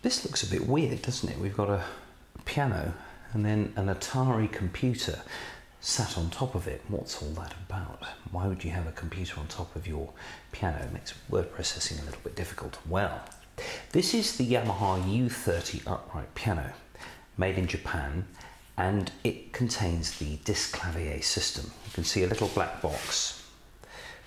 This looks a bit weird, doesn't it? We've got a piano and then an Atari computer sat on top of it. What's all that about? Why would you have a computer on top of your piano? It makes word processing a little bit difficult. Well, this is the Yamaha U30 upright piano, made in Japan, and it contains the Disklavier system. You can see a little black box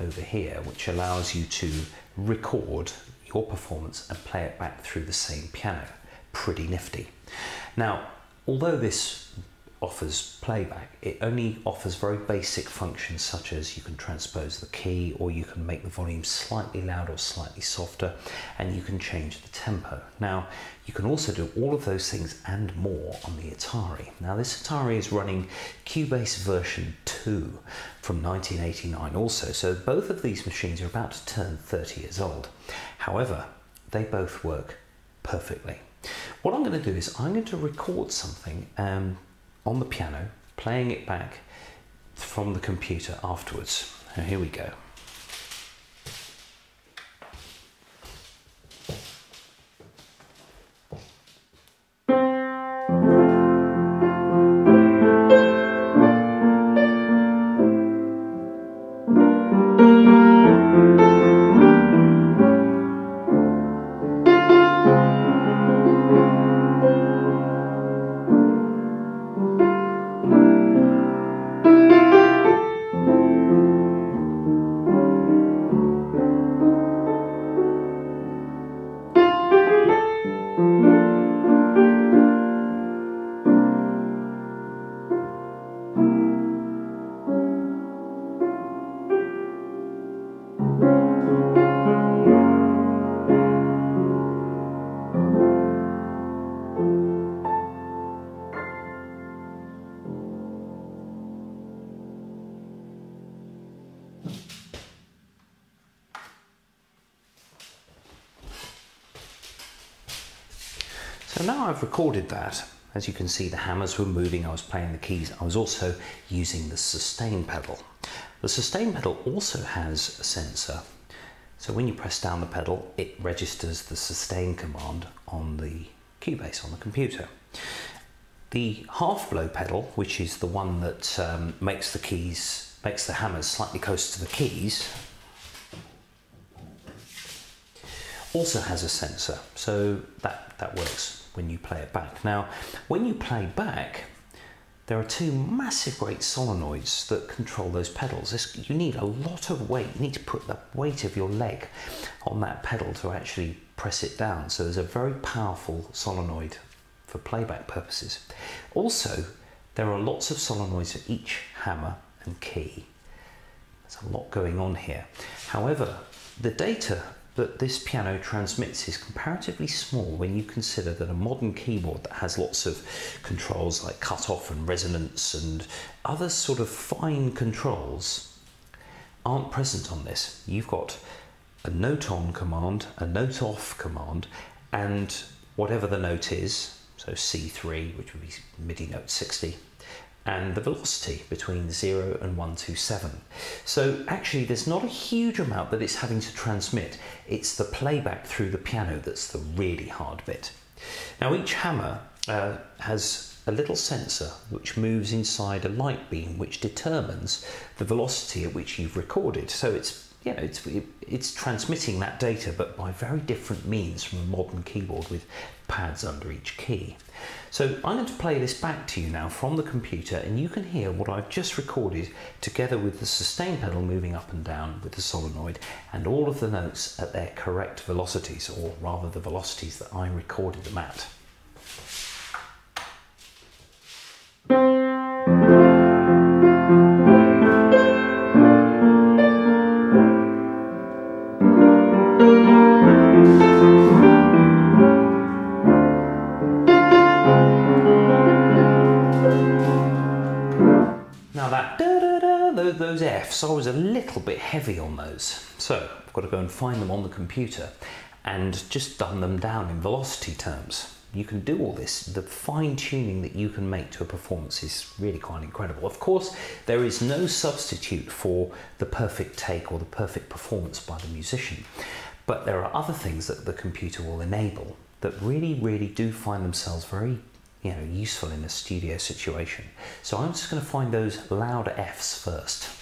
over here, which allows you to record your performance and play it back through the same piano. Pretty nifty. Now, although this offers playback, it only offers very basic functions such as you can transpose the key or you can make the volume slightly louder or slightly softer and you can change the tempo. Now, you can also do all of those things and more on the Atari. Now, this Atari is running Cubase version 2 from 1989 also, so both of these machines are about to turn 30 years old. However, they both work perfectly. What I'm going to do is I'm going to record something um, on the piano, playing it back from the computer afterwards. Now here we go. So now I've recorded that. As you can see, the hammers were moving, I was playing the keys. I was also using the sustain pedal. The sustain pedal also has a sensor. So when you press down the pedal, it registers the sustain command on the Cubase, on the computer. The half blow pedal, which is the one that um, makes the keys, makes the hammers slightly closer to the keys, also has a sensor. So that, that works when you play it back. Now, when you play back, there are two massive great solenoids that control those pedals. This, you need a lot of weight. You need to put the weight of your leg on that pedal to actually press it down. So there's a very powerful solenoid for playback purposes. Also, there are lots of solenoids for each hammer and key. There's a lot going on here. However, the data that this piano transmits is comparatively small when you consider that a modern keyboard that has lots of controls like cutoff and resonance and other sort of fine controls aren't present on this. You've got a note on command, a note off command, and whatever the note is, so C3, which would be MIDI note 60, and the velocity between 0 and 127. So actually there's not a huge amount that it's having to transmit, it's the playback through the piano that's the really hard bit. Now each hammer uh, has a little sensor which moves inside a light beam which determines the velocity at which you've recorded. So it's you know, it's, it's transmitting that data, but by very different means from a modern keyboard with pads under each key. So I'm going to play this back to you now from the computer and you can hear what I've just recorded together with the sustain pedal moving up and down with the solenoid and all of the notes at their correct velocities or rather the velocities that I recorded them at. Fs, I was a little bit heavy on those. So I've got to go and find them on the computer and just dumb them down in velocity terms. You can do all this. The fine tuning that you can make to a performance is really quite incredible. Of course, there is no substitute for the perfect take or the perfect performance by the musician, but there are other things that the computer will enable that really, really do find themselves very you know, useful in a studio situation. So I'm just going to find those loud Fs first.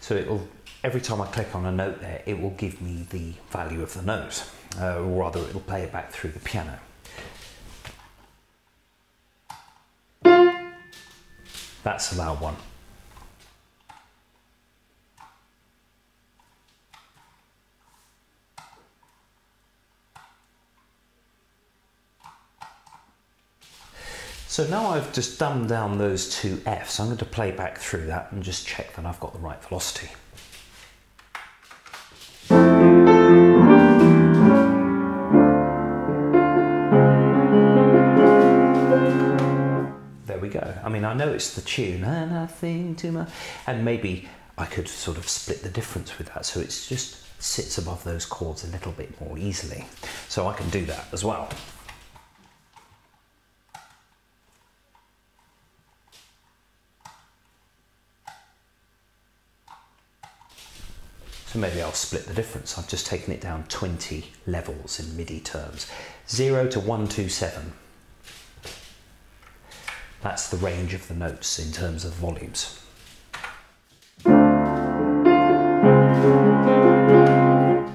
So it'll every time I click on a note there, it will give me the value of the note, uh, or rather, it'll play it back through the piano. That's a loud one. So now I've just dumbed down those two Fs, I'm going to play back through that and just check that I've got the right velocity. There we go. I mean, I know it's the tune, and nothing too much, and maybe I could sort of split the difference with that so it just sits above those chords a little bit more easily. So I can do that as well. So maybe I'll split the difference. I've just taken it down 20 levels in MIDI terms. 0 to 127. That's the range of the notes in terms of volumes.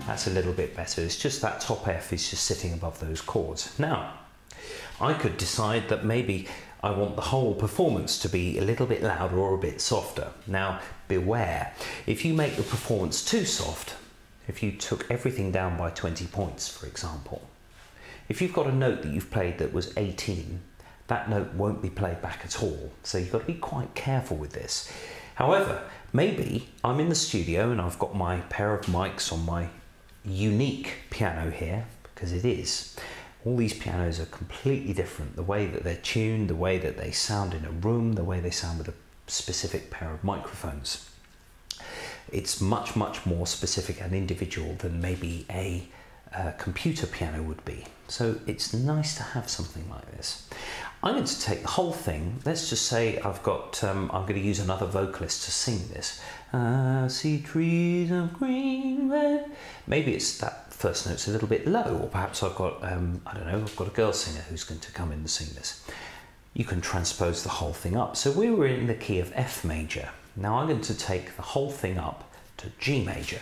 That's a little bit better. It's just that top F is just sitting above those chords. Now, I could decide that maybe I want the whole performance to be a little bit louder or a bit softer. Now, beware, if you make the performance too soft, if you took everything down by 20 points, for example, if you've got a note that you've played that was 18, that note won't be played back at all. So you've got to be quite careful with this. However, maybe I'm in the studio and I've got my pair of mics on my unique piano here, because it is all these pianos are completely different. The way that they're tuned, the way that they sound in a room, the way they sound with a specific pair of microphones. It's much, much more specific and individual than maybe a, a computer piano would be. So it's nice to have something like this. I'm going to take the whole thing. Let's just say I've got, um, I'm going to use another vocalist to sing this. I see trees of green, red. Maybe it's that first note's a little bit low, or perhaps I've got, um, I don't know, I've got a girl singer who's going to come in and sing this. You can transpose the whole thing up. So we were in the key of F major. Now I'm going to take the whole thing up to G major.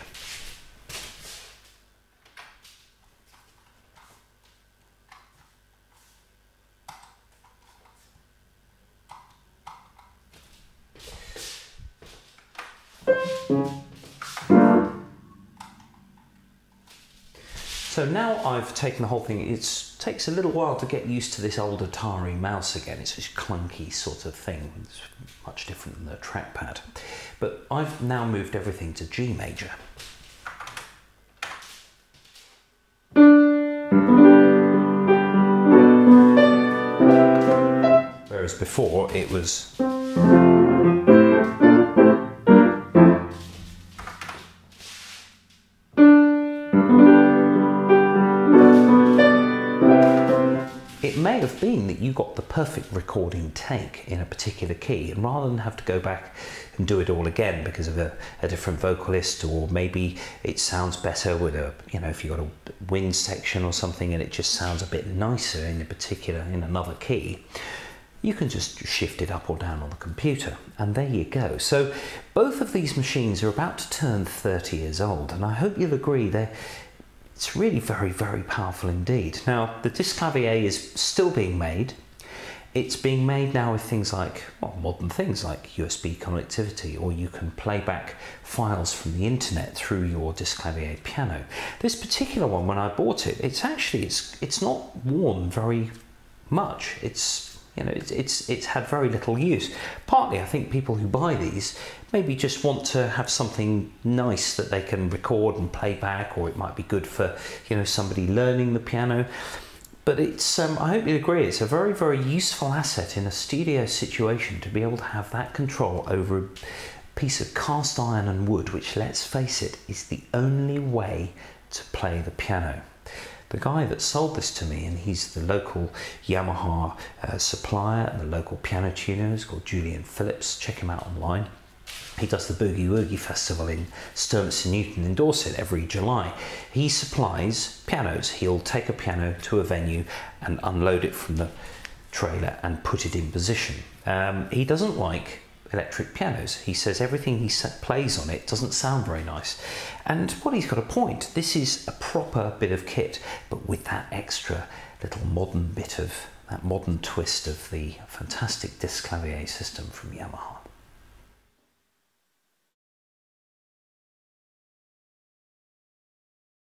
So now I've taken the whole thing, it takes a little while to get used to this old Atari mouse again. It's this clunky sort of thing. It's much different than the trackpad. But I've now moved everything to G major. Whereas before it was perfect recording take in a particular key, and rather than have to go back and do it all again because of a, a different vocalist, or maybe it sounds better with a, you know, if you've got a wind section or something and it just sounds a bit nicer in a particular, in another key, you can just shift it up or down on the computer and there you go. So both of these machines are about to turn 30 years old and I hope you'll agree they're it's really very, very powerful indeed. Now, the Disklavier is still being made. It's being made now with things like, well, modern things like USB connectivity, or you can play back files from the internet through your Disklavier piano. This particular one, when I bought it, it's actually, it's, it's not worn very much. It's You know, it's, it's it's had very little use. Partly, I think people who buy these maybe just want to have something nice that they can record and play back, or it might be good for you know somebody learning the piano. But it's um, I hope you agree. It's a very very useful asset in a studio situation to be able to have that control over a piece of cast iron and wood, which let's face it is the only way to play the piano. The guy that sold this to me, and he's the local Yamaha uh, supplier and the local piano tuner, is called Julian Phillips. Check him out online. He does the Boogie Woogie Festival in Sturminster Newton in Dorset every July. He supplies pianos. He'll take a piano to a venue and unload it from the trailer and put it in position. Um, he doesn't like electric pianos. He says everything he plays on it doesn't sound very nice. And what he's got a point. This is a proper bit of kit, but with that extra little modern bit of that modern twist of the fantastic Disklavier system from Yamaha.